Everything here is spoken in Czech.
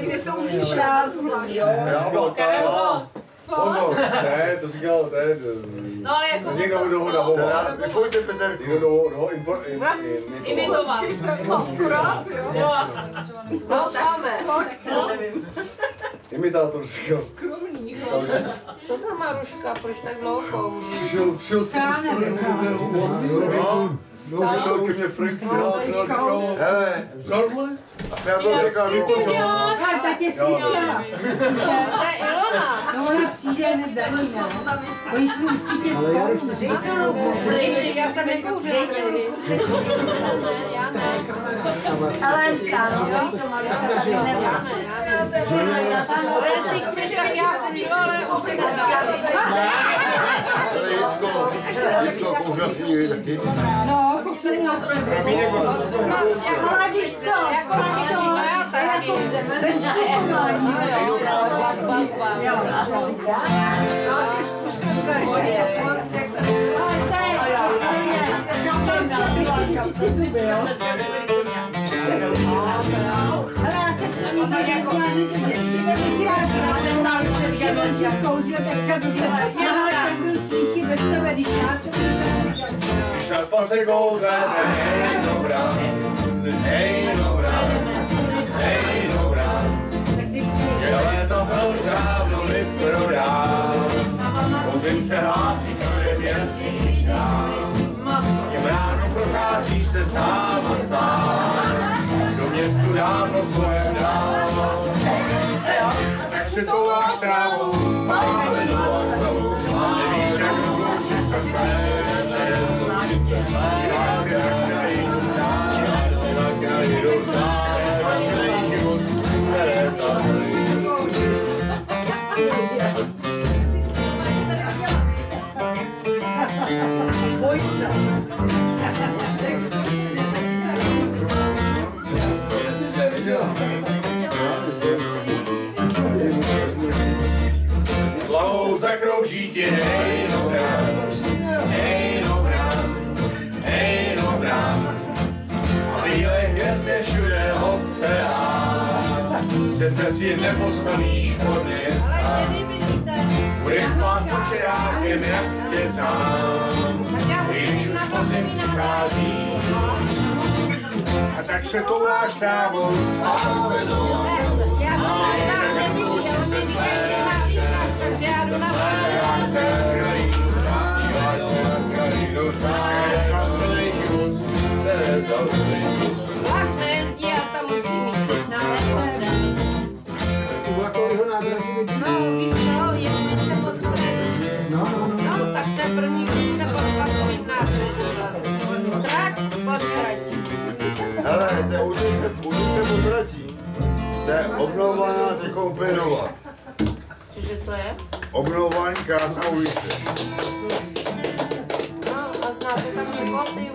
Kde jsou šťastný, jo. Karel, Pozor, ne, to říkal, to je... No ale jako... Někdo kdo ho davoval. Teda, vypojte Peterku. Někdo kdo ho impor... im- im- Imitovat. Akurát, jo. Jo. No, dáme. No, nevím. Imitátor říkal. Skromný, říkal, že Co tam Maruška, proč tak dlouho už? Přišel, přišel si nevím, No, no, přišel ke mně Frank Sinatra a říkal, Hele, a já to říkal, vypojte. Karta tě slyšela. To je Ilona. No ona přijde hned za ní, no. Oni šli určitě spolu. Dejte ruku, prý, já jsem nekouřila. Já ne. Helenka, no. Ale já si chci, že já jsem jo, ale už se Ale Jitko, Jitko, kouřil taky. No, furt nás Ale víš co, jako to, jako bez šokování. Jo, Ale já jsem to nikdy nedělala, že vždycky ve výraz kouřil, teďka by byla. Já tak byl smíchy bez tebe, když já jsem když na pase kouře, hej, dobrá, hej, dobrá, hej, podzim se hlásí, kde jasný dá, těm ráno procházíš se sám a sám, do městu dávno s bojem dál, tak se to máš Boj se. Hlavou zakrouží ti, hej, dobrá, hej, dobrá, hej, dobrá. A bílé hvězdy všude přece si nepostavíš od města. Budeš spát pod čerákem, jak tě znám, když už podzim přichází. A tak se to váš tábor spálenou, a jak rozloučit se své, Já jdu na Díváš se na krajinu, díváš se na na celý život, které za celý život. vlak nejezdí, já tam musím jít. No, víš co, je to moc No, tak to je první, Hele, to je ulice, ulice potratí. To je obnovovaná, teď úplně nová. Cože to je? Obnovovaný krásná ulice. No, a znáte tam někoho, ty